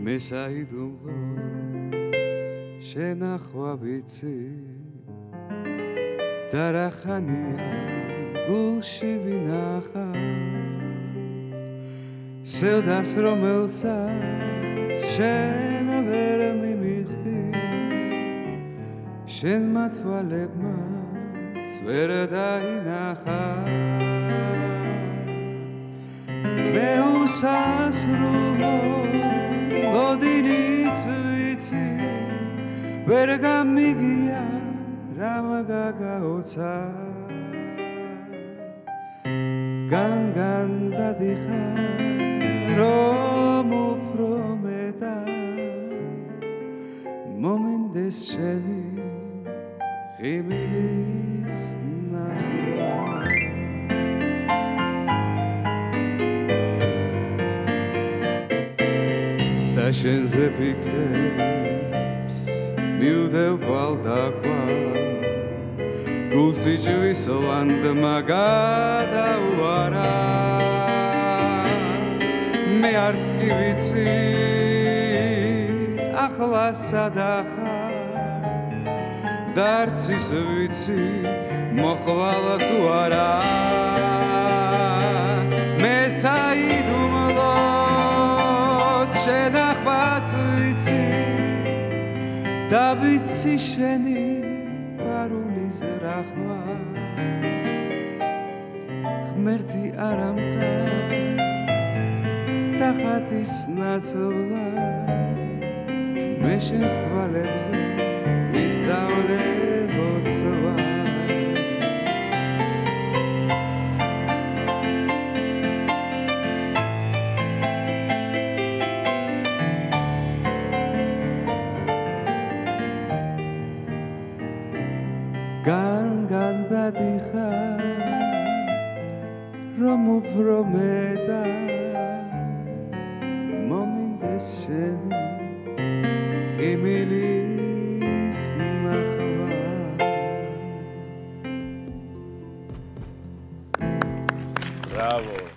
მე საიდუმლო შენახვა ვიცი და რა ხანია გულში ვინახა სევდას რომელსაც შენ ვერ მიმიხდი შენ მათვალებმა ვერ დაინახა მე უსასრულო ვერ გამიგია რა მაგაგაოცა განგან დადიხა რომ უფრო მეტა მომინდეს შენი ღიმილის ნახვა. შენზე ფიქრებს მივდევ ყალდაკვა გულსიჯვის ლანდმა გადაუარა. მე არც კი ვიცი ახლა სადახა დარც ის ვიცი მოხვალ თუ არა. მე საიდუმლო შენა და ვიცი შენი პარულის რახვა. ღმერთი არ ამწავს და ხატის ნაცვლა მე შენს თვალებზე განგან გადიხარ რომ უფრო მეტა მომინდეს შენი ღიმილის ნახვა. ბრავო